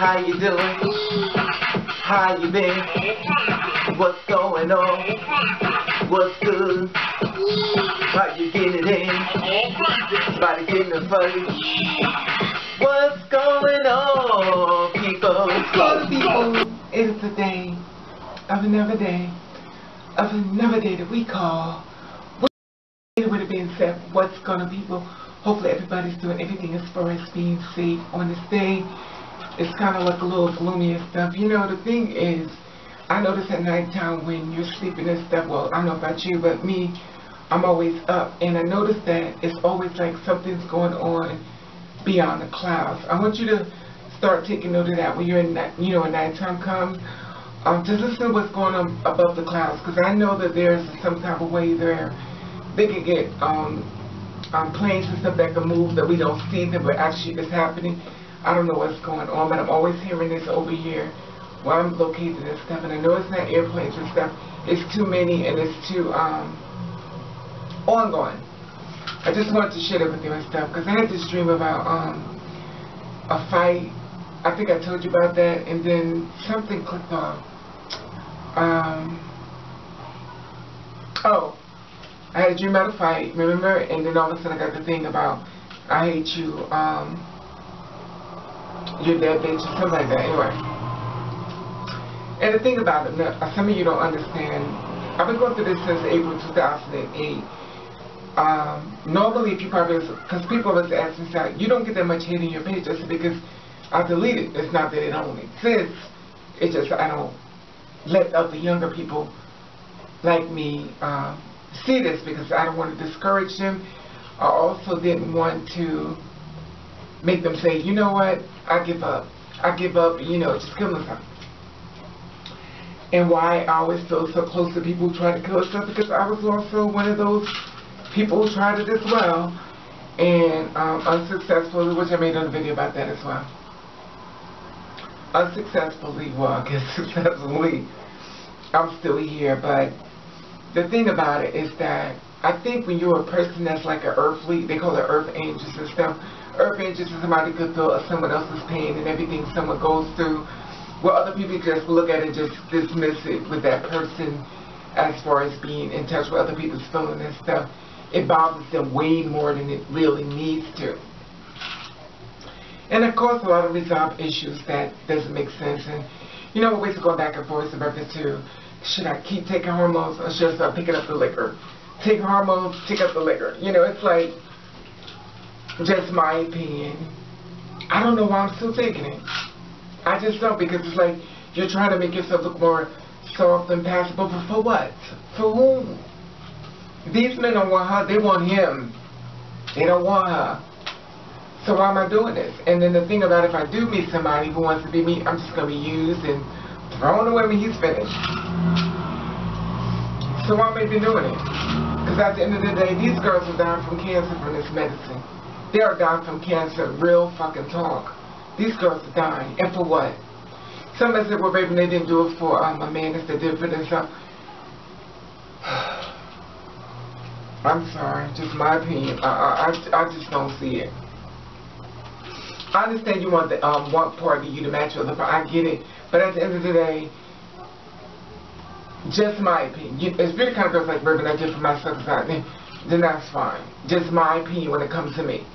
How you doing? How you been? What's going on? What's good? How you getting in? Body getting the fight. What's going on, people? Hello, people. It is the day of another day of another day that we call. It would have been said, what's gonna people? Hopefully everybody's doing everything as far as being safe on this day. It's kind of like a little gloomy and stuff. You know, the thing is, I notice at nighttime when you're sleeping and stuff, well, I don't know about you, but me, I'm always up. And I notice that it's always like something's going on beyond the clouds. I want you to start taking note of that when you're in, that, you know, when nighttime comes. Um, just listen to what's going on above the clouds, because I know that there's some type of way there they can get um, um, planes and stuff that can move that we don't see them, but actually it's happening. I don't know what's going on, but I'm always hearing this over here where I'm located and stuff, and I know it's not airplanes and stuff. It's too many and it's too um, ongoing. I just wanted to share that with you and stuff because I had this dream about um, a fight. I think I told you about that, and then something clicked on. Um, oh, I had a dream about a fight, remember? And then all of a sudden I got the thing about I hate you, um, you're that bitch, or something like that. Anyway. And the thing about it, some of you don't understand. I've been going through this since April 2008 um, normally if you probably, because people always ask me, say, you don't get that much hate in your page. just because I delete it. It's not that it don't exist. It's just I don't let other younger people like me um, see this because I don't want to discourage them. I also didn't want to make them say, you know what, I give up. I give up, you know, just kill myself. And why I always feel so close to people who try to kill themselves because I was also one of those people who tried it as well and um, unsuccessfully, which I made a video about that as well. Unsuccessfully, well, I guess successfully, I'm still here, but the thing about it is that I think when you're a person that's like an earthly, they call it earth angels and stuff. Earth angels is somebody could feel someone else's pain and everything someone goes through. where other people just look at it and just dismiss it with that person as far as being in touch with other people's feelings and stuff it bothers them way more than it really needs to. And of course, a lot of resolve issues that doesn't make sense. And you know, we're going back and forth about the two. Should I keep taking hormones or should I start picking up the liquor? Take hormones, pick up the liquor. You know, it's like just my opinion. I don't know why I'm still taking it. I just don't because it's like you're trying to make yourself look more soft and passable, but for what? For whom? These men don't want her, they want him. They don't want her. So why am I doing this? And then the thing about if I do meet somebody who wants to be me, I'm just going to be used and thrown away when he's finished. So why am I even doing it? Because at the end of the day, these girls are dying from cancer from this medicine. They are dying from cancer, real fucking talk. These girls are dying. And for what? Some Somebody said, well, baby, they didn't do it for um, a man, they did for themselves. I'm sorry, just my opinion. I, I, I just don't see it. I understand you want the um, one part of you to match with the. I get it. But at the end of the day, just my opinion. It's really kind of girls like, bourbon I did for myself, then, then that's fine. Just my opinion when it comes to me.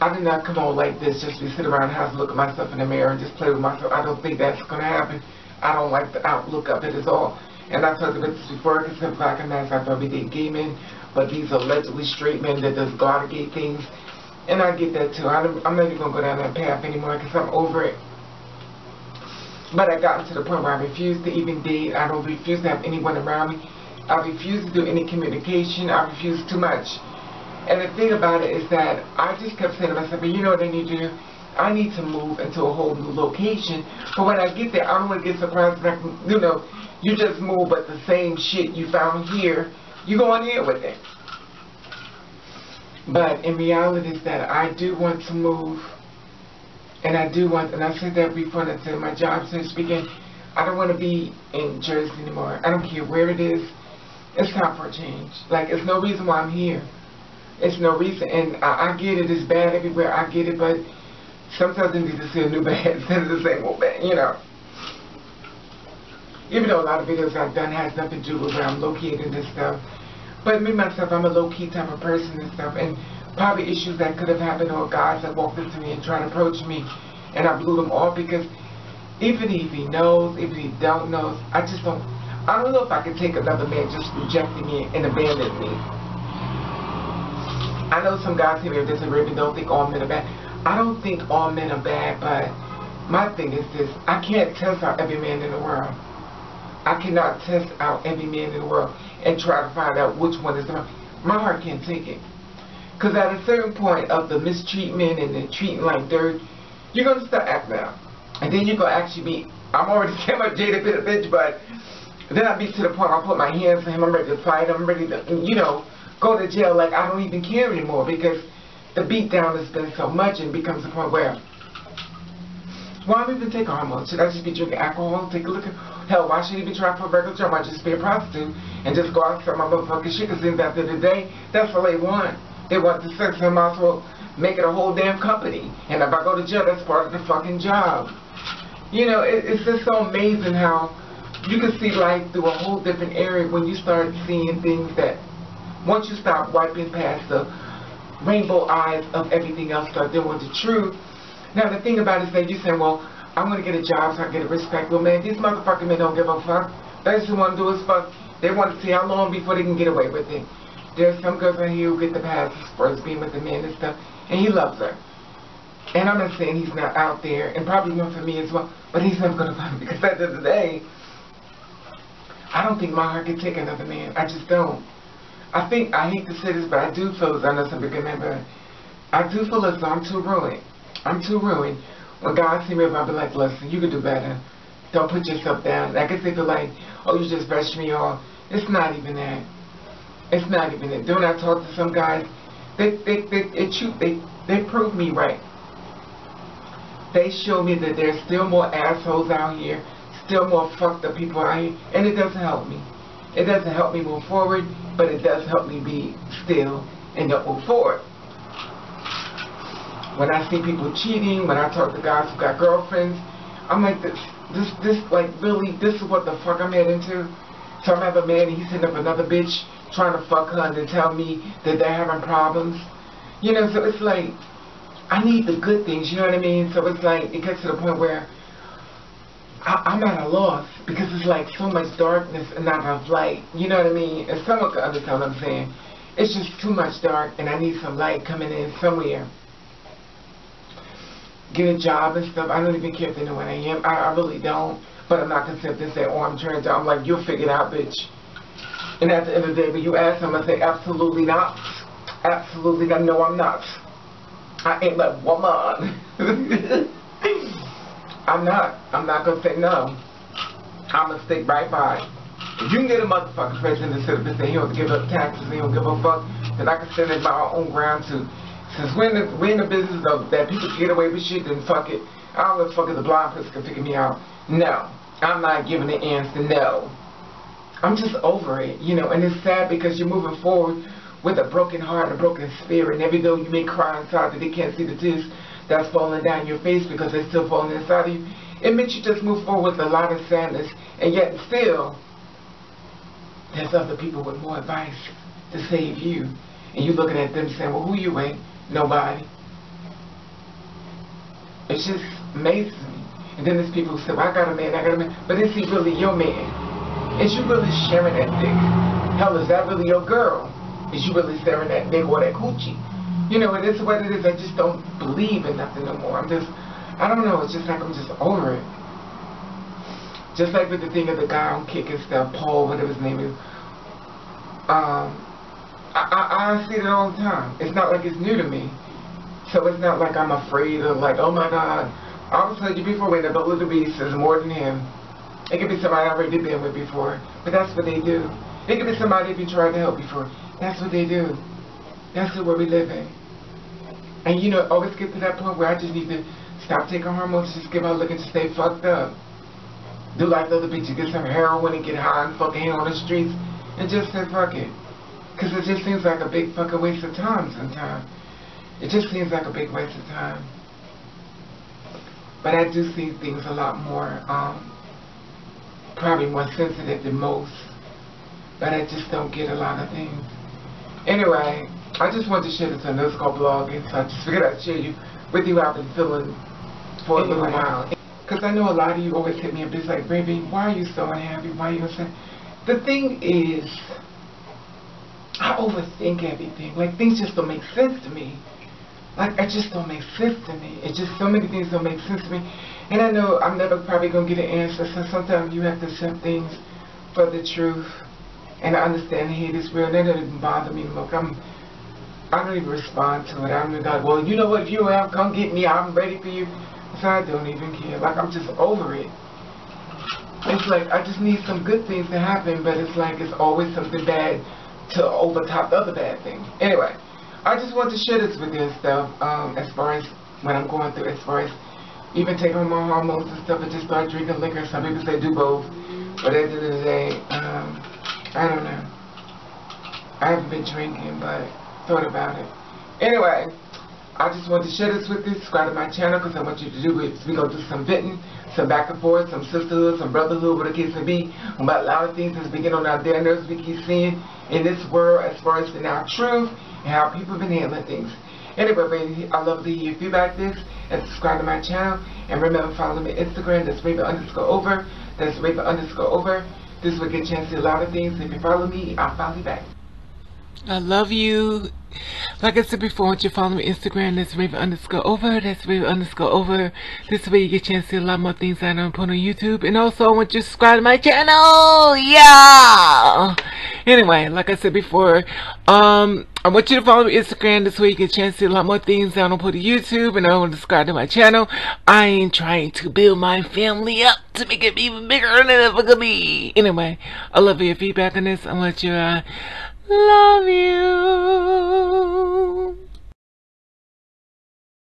I did not come on like this just to sit around the house look at myself in the mirror and just play with myself. I don't think that's going to happen. I don't like the outlook of it at all. And I talked about this before, I can ask, I thought we did gay men but these allegedly straight men that does Gatorgate things. And I get that too. I'm, I'm not even going to go down that path anymore because I'm over it. But I got to the point where I refuse to even date. I don't refuse to have anyone around me. I refuse to do any communication. I refuse too much. And the thing about it is that I just kept saying to myself, but you know what I need to do? I need to move into a whole new location. But when I get there, I don't want to get surprised. You know, you just move, but the same shit you found here you go on here with it. But in reality is that I do want to move. And I do want, and I said that before, and I said my job since speaking, I don't want to be in Jersey anymore. I don't care where it is. It's time for a change. Like, it's no reason why I'm here. It's no reason, and I, I get it. It's bad everywhere. I get it, but sometimes they need to see a new bad instead of the same old band, you know. Even though a lot of videos I've done has nothing to do with where I'm located and stuff. But me myself, I'm a low-key type of person and stuff. And probably issues that could have happened or guys that walked up to me and tried to approach me and I blew them off because even if he knows, even if he don't know, I just don't, I don't know if I can take another man just rejecting me and abandoning me. I know some guys here disagree and don't think all men are bad. I don't think all men are bad, but my thing is this, I can't test out every man in the world. I cannot test out every man in the world and try to find out which one is the. My heart can't take it. Because at a certain point of the mistreatment and the treating like dirt, you're going to start acting out. And then you're going to actually be, I'm already saying my jaded bit of bitch, but then I'll be to the point I'll put my hands on him, I'm ready to fight, I'm ready to, you know, go to jail like I don't even care anymore because the beat down has been so much and becomes a point where, why well, even take hormones? Should I just be drinking alcohol? Take a look at, hell, why should he be trying for a regular job? I just be a prostitute and just go out and sell my motherfucking shit because at the end of the day, that's what they want. They want the sex and might as well make it a whole damn company. And if I go to jail, that's part of the fucking job. You know, it, it's just so amazing how you can see life through a whole different area when you start seeing things that once you stop wiping past the rainbow eyes of everything else, start dealing with the truth. Now the thing about it is that you saying, well, I'm gonna get a job so I get a respect. Well man, these motherfucking men don't give a fuck. They just wanna do is fuck. They want to see how long before they can get away with it. There's some girls out here who get the pass as being with the men and stuff, and he loves her. And I'm not saying he's not out there, and probably not for me as well, but he's never gonna find me because at the end of the day, I don't think my heart can take another man. I just don't. I think, I hate to say this, but I do feel as I know some people remember, I do feel as though I'm too ruined. I'm too ruined. When God see me, I'll be like, listen, you can do better. Don't put yourself down. I guess they feel like, oh, you just brushed me off. It's not even that. It's not even that. When I talk to some guys, they, they, they, they, they, they prove me right. They show me that there's still more assholes out here, still more fucked up people out here, and it doesn't help me. It doesn't help me move forward, but it does help me be still and don't move forward. When I see people cheating, when I talk to guys who got girlfriends, I'm like, this, this, this, like, really, this is what the fuck I'm heading to? So I'm having a man he's hitting up another bitch trying to fuck her and then tell me that they're having problems. You know, so it's like, I need the good things, you know what I mean? So it's like, it gets to the point where I, am at a loss because it's like so much darkness and not enough light. You know what I mean? And someone can understand what I'm saying. It's just too much dark and I need some light coming in somewhere. Get a job and stuff. I don't even care if they know what I am. I, I really don't. But I'm not going to sit there and say, oh, I'm trying to. I'm like, you'll figure it out, bitch. And at the end of the day, when you ask them, I say, absolutely not. Absolutely not. No, I'm not. I ain't that woman. I'm not. I'm not going to say no. I'm going to stick right by If you can get a motherfucking president to sit up and say he don't give up taxes, he don't give a fuck, then I can stand it by our own ground too. Since we're in the, we're in the business of that people get away with shit, then fuck it. I don't give a fuck if the blind person can figure me out. No. I'm not giving the answer no. I'm just over it, you know, and it's sad because you're moving forward with a broken heart and a broken spirit, and every though you may cry inside that they can't see the tears that's falling down your face because they're still falling inside of you, it makes you just move forward with a lot of sadness, and yet still, there's other people with more advice to save you, and you're looking at them saying, well, who you ain't? Nobody. It's just amazing me. And then there's people who say, well, I got a man, I got a man, but is he really your man? Is you really sharing that dick? Hell, is that really your girl? Is you really sharing that dick or that coochie? You know, it is what it is. I just don't believe in nothing no more. I'm just, I don't know. It's just like I'm just over it. Just like with the thing of the guy on kick and stuff, Paul, whatever his name is. Um, I, I, I see it all the time. It's not like it's new to me. So it's not like I'm afraid of like, oh my God. I was telling you before when the Little Beast is more than him. It could be somebody I've already been with before, but that's what they do. It could be somebody I've been trying to help before. That's what they do. That's the world we live in. And you know, always get to that point where I just need to stop taking hormones, just give my looking to stay fucked up. Do like the other bitches, get some heroin and get high and fucking on the streets and just say fuck it. Because it just seems like a big fucking waste of time sometimes. It just seems like a big waste of time. But I do see things a lot more, um, probably more sensitive than most. But I just don't get a lot of things. Anyway, I just wanted to share this underscore blog, and so I just figured I'd share you with you how I've been feeling for anyway. a little while. Because I know a lot of you always hit me up, just like, baby, why are you so unhappy? Why are you upset? The thing is, I overthink everything. Like, things just don't make sense to me. Like, it just don't make sense to me. It's just, so many things don't make sense to me. And I know I'm never probably going to get an answer, so sometimes you have to accept things for the truth. And I understand hate is real. That doesn't bother me. Look, I'm, I don't even respond to it. I'm like, well, you know what? If you have, come get me. I'm ready for you. So I don't even care. Like, I'm just over it. It's like, I just need some good things to happen, but it's like, it's always something bad to overtop the other bad thing. Anyway. I just want to share this with you and stuff, um, as far as what I'm going through, as far as even taking my hormones and stuff, and just start drinking liquor. Some people say do both, but at the end of the day, um, I don't know. I haven't been drinking, but thought about it. Anyway, I just wanted to share this with you. Subscribe to my channel because I want you to do it. We go do some venting, some back and forth, some sisterhood, some brotherhood, whatever the case may be, about a lot of things that's been getting on our damn nerves we keep seeing in this world as far as the now truth and how people have been handling things. Anyway, baby, I love to hear your feedback this and subscribe to my channel. And remember, follow me on Instagram. That's Raven underscore over. That's Raven underscore over. This will get a chance to see a lot of things. If you follow me, I'll follow you back. I love you. Like I said before, once you to follow me on Instagram, that's Raven underscore over. That's Raven underscore over. This way you get a chance to see a lot more things that I don't put on YouTube. And also, I want you to subscribe to my channel. Yeah. Anyway, like I said before, um, I want you to follow me on Instagram this way you get a chance to see a lot more things that I don't put on YouTube. And I want to subscribe to my channel. I ain't trying to build my family up to make it even bigger than it ever could be. Anyway, I love your feedback on this. I want you, uh, love you.